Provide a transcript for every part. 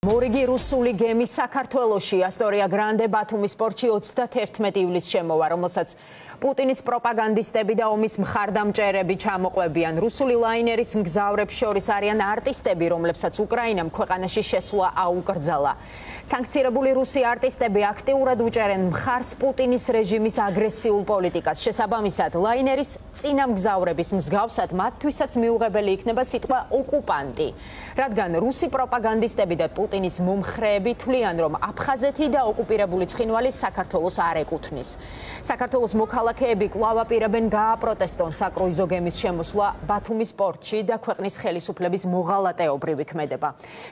მორიგი რუსული გემი საქართველოში ასტორია გრანდე ბათუმის პორტში 31 ივლისს შემოვა, რომელსაც პუტინის პროპაგანდისტები და ომის მხარდამჭერები ჩამოყვებიან. რუსული ლაინერის მგზავრებს შორის არიან არტისტები, რომლებსაც უკრაინამ ქვეყანაში შესვლა აუკრძალა. სანქცირებული რუსი არტისტები აქტიურად უჭერენ მხარს პუტინის რეჟიმის აგრესიულ პოლიტიკას. შესაბამისად, ლაინერის წინა მგზავრების მსგავსად მათთვისაც მიუღებელი იქნება სიტყვა ოკუპანტი, რადგან რუსი პროპაგანდისტები და პუტინის მომხრეები თვლიან, რომ აფხაზეთი და ოკუპირებული ცხინვალი საქართველოს არ ეკუთვნის. საქართველოს მოქალაქეები კვლავ აპირებენ გააპროტესტონ საკრუიზო გემის შემოსვლა ბათუმის პორტში და ქვეყნის ხელისუფლების მოღალატეობრივი ქმედება.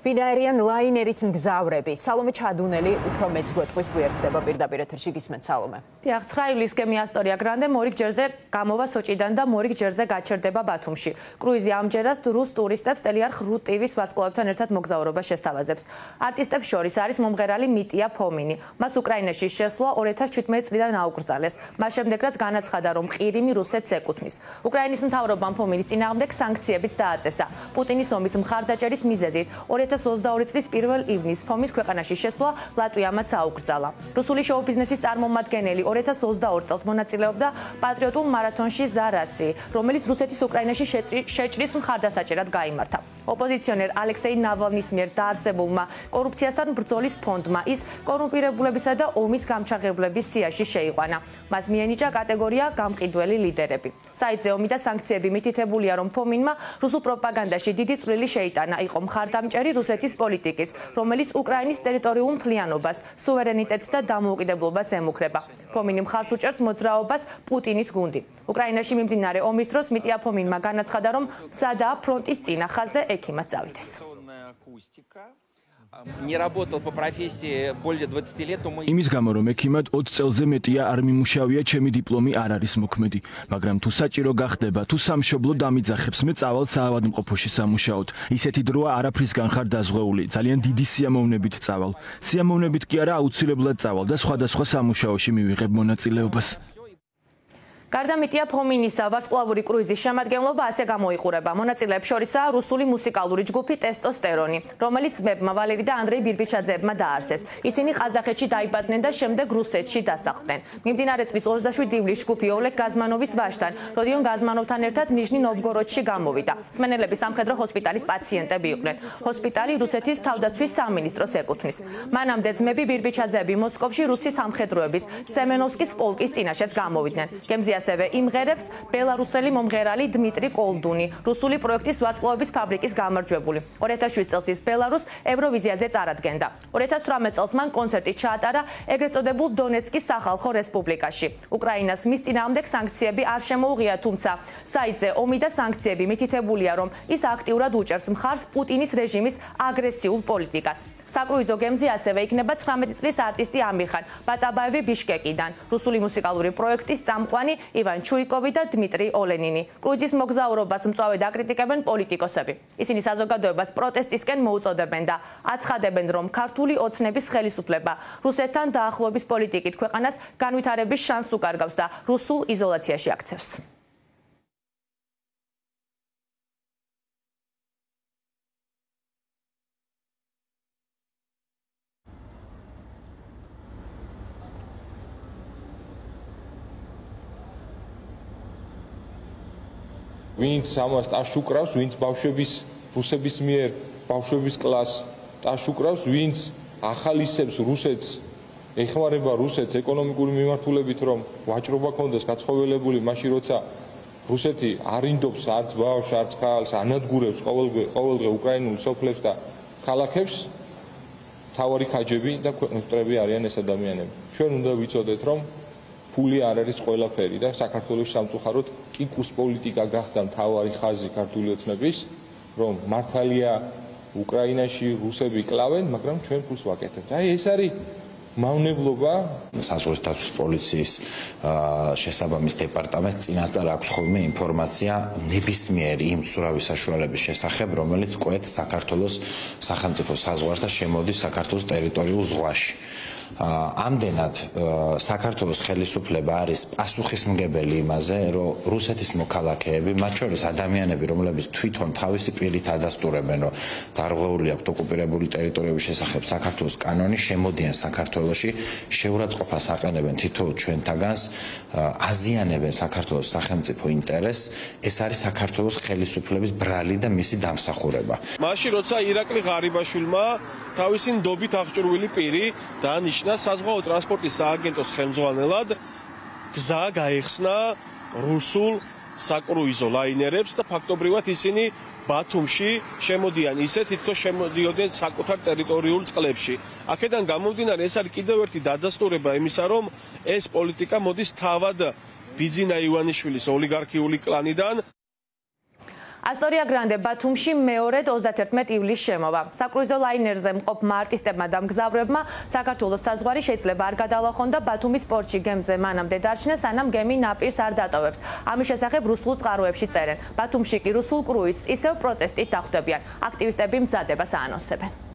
ვინაერიან ლაინერის მგზავრები, სალომე ჩადუნელი უფრო მეც გვეტყვის გვერდდება პირდაპირ ეთერში გისმენთ სალომე. დიახ, 9 ივლისს გემი ასტორია გრანდე მორიგ ჯერზე გამოვა სოჭიდან და მორიგ ჯერზე გაჩერდება ბათუმში. კრუიზი ამჯერად რუს ტურისტებს ტელიარხ რუტ ტივის ვარსკვლავებთან ერთად მოგზაურობა შესთავაზებს. არტისტებს შორის არის მომღერალი მიტია ფომინი. მას უკრაინაში შესვლა 2017 წლიდან აუკრძალეს. მას შემდეგ რაც განაცხადა, რომ ყირიმი რუსეთს ეკუთვნის. უკრაინის მთავრობამ ფომინის წინააღმდეგ სანქციებიც დააწესა. პუტინის ომის მხარდაჭერის მიზეზით 2022 წლის 1 ივნისს ფომის ქვეყანაში შესვლა ლატვიამაც აუკრძალა. რუსული შოუ ბიზნესის წარმომადგენელი 2022 წელს მონაწილეობდა პატრიოტულ მარათონში ზარასი, რომელიც რუსეთის უკრაინაში შეჭრის მხარდასაჭერად გამართა. ოპოზიციონერ ალექსეი ნავალნის მიერ დაარსებულმა კორუფციასთან ბრძოლის ფონდმა ის კორუმპირებულებისა და ომის გამჩაღებლების სიაში შეიყვანა. მას მიენიჭა კატეგორია გამყიდველი ლიდერები. საიტზე ომი და სანქციები მითითებულია, რომ ფომინმა რუსულ პროპაგანდაში დიდი წვლილი შეიტანა, იყო მხარდამჭერი რუსეთის პოლიტიკის, რომელიც უკრაინის ტერიტორიულ მთლიანობას, სუვერენიტეტს და დამოუკიდებლობას ემუქრება. ფომინი მხარს უჭერს მოძრაობას პუტინის გუნდი. უკრაინაში მიმდინარე ომის დროს მიტია ფომინმა განაცხადა, რომ მზადაა ფრონტის წინახაზე ექიმად წავიდეს. не работал по профессии более 20 лет, то мы იმის გამო რომ ექიმად 20 წელზე მეტია არ მიმუშავია, ჩემი დიპლომი არ არის მოქმედი, მაგრამ თუ საჭირო გახდება, თუ სამშობლო დამიძახებს, მე წავალ საავადმყოფოში სამუშაოდ. ისეთი დროა არაფრისგან ხარ დაზღვეული, ძალიან დიდი სიამოვნებით წავალ. სიამოვნებით კი არა, აუცილებლად წავალ და სხვადასხვა სამუშაოში მივიღებ მონაწილეობას. გარდამიტია ფომინისა ვარსკვლავური კრუიზის შემადგენლობა ასე გამოიყურება. მონაწილეებს შორისაა რუსული მუსიკალური ჯგუფი ტესტოსტერონი, რომელიც ძმებმა ვალერი და ანდრეი ბირბიჩაძეებმა დაარსეს. ისინი ყაზახეთში დაიბადნენ და შემდეგ რუსეთში დასახლდნენ. მიმდინარე წლის 27 ივლისს ჯგუფი ოლეგ გაზმანოვის ვაჟთან, როდიონ გაზმანოვთან ერთად ნიშნი ნოვგოროდში გამოვიდა. სმენელები სამხედრო ჰოსპიტალის პაციენტები იყვნენ. ჰოსპიტალი რუსეთის თავდაცვის სამინისტროს ეკუთვნის. მანამდე ძმები ბირბიჩაძეები მოსკოვში რუსი სამხედროების სემენოვსკის პოლკის წინაშეც გამოვიდნენ. გემზია ასევე იმღერებს ბელარუსელი მომღერალი დმიტრი კოლდუნი, რუსული პროექტის ვარსკვლავების ფაბრიკის გამარჯვებული. 2007 წელს ის ბელარუს ევროვიზიაზე წარადგენდა. 2018 წელს მან კონცერტი ჩაატარა ეგრეთ წოდებულ დონეცკის სახალხო რესპუბლიკაში. უკრაინას მის წინააღმდეგ სანქციები არ შემოუღია, თუმცა საიტზე ომი და სანქციები მითითებულია, რომ ის აქტიურად უჭერს მხარს პუტინის რეჟიმის აგრესიულ პოლიტიკას. საკრუიზო გემზე ასევე იქნება 19 წლის არტისტი ამირხან ბატაბაევი ბიშკეკიდან, რუსული მუსიკალური პროექტის წამყვანი ივან ჩუიკოვი და დმიტრი ოლენინი. კრუიზის მოგზაურობას მწვავედ აკრიტიკებენ პოლიტიკოსები. ისინი საზოგადოებას პროტესტისკენ მოუწოდებენ და აცხადებენ, რომ ქართული ოცნების ხელისუფლება რუსეთთან დაახლოების პოლიტიკით ქვეყანას განვითარების შანსს უკარგავს და რუსულ იზოლაციაში აქცევს. ვინც ამას ტაშუკრავს, ვინც ბავშვების რუსების მიერ ბავშვების კლას ტაშუკრავს, ვინც ახალისებს რუსეთს ეხმარება რუსეთს ეკონომიკური მიმართულებით, რომ ვაჭრობა კონდეს გაცხოველებული, მაშინ როცა რუსეთი არინდობს არც ბავშვს, არც ხალხს, ანადგურებს ყოველდღე ყოველდღე უკრაინულ სოფლებს და ქალაქებს თავარი ხაჯები და ქვეყნის მტრები არიან ეს ადამიანები. ჩვენ უნდა ვიცოდეთ, რომ ფული არ არის ყველაფერი და საქართველოს სამწუხაროდ კიკუს პოლიტიკა გახდა მთავარი ხაზი ქართული ოცნების, რომ მართალია უკრაინაში რუსები კლავენ, მაგრამ ჩვენ ფულს ვაკეთებთ. აი ეს არის მავნებლობა საზღვრის დაცვის პოლიციის შესაბამის დეპარტამენტს წინასწარ აქვს ხოლმე ინფორმაცია ნებისმიერი იმ ცურავი საშუალების შესახებ, რომელიც კვეთს საქართველოს სახელმწიფო საზღვარს და შემოდის საქართველოს ტერიტორიულ ზღვაში. ამდენად საქართველოს ხელისუფლება არის პასუხისმგებელი იმაზე, რომ რუსეთის მოქალაქეები, მათ შორის ადამიანები, რომლებიც თვითონ თავისი პირით ადასტურებენ, რომ დარღვეული აქვთ ოკუპირებული ტერიტორიების შესახებ საქართველოს კანონი, შემოდიან საქართველოში, შეურაცხყოფას აყენებენ თითოეულ ჩვენთაგანს, აზიანებენ საქართველოს სახელმწიფო ინტერესს, ეს არის საქართველოს ხელისუფლების ბრალი და მისი დამსახურება. მაშინ როცა ირაკლი ღარიბაშვილმა თავისი ნდობით აღჭურვილი პირი დანიშნა საზღვაო ტრანსპორტის სააგენტოს ხელმძღვანელად გზა გაიხსნა რუსულ საკრუიზო ლაინერებს და ფაქტობრივად ისინი ბათუმში შემოდიან ისე თითქოს შემოდიოდნენ საკუთარ ტერიტორიულ წყლებში. აქედან გამომდინარე ეს არის კიდევ ერთი დადასტურება იმისა, რომ ეს პოლიტიკა მოდის თავად ბიძინა ივანიშვილის ოლიგარქიული კლანიდან ასტორია გრანდე ბათუმში მეორე 31 ივლისს შემოვა. საკრუიზო ლაინერზე მყოფმა არტისტებმა და მგზავრებმა საქართველოს საზღვარი შეიძლება არ გადალახონ და ბათუმის პორტში გემზე მანამდე დარჩნენ, სანამ გემი ნაპირს არ დატოვებს. ამის შესახებ რუსულ წყაროებში წერენ. ბათუმში კი რუსულ კრუიზს ისევ პროტესტით დახვდებიან. აქტივისტები მზადებას აანონსებენ.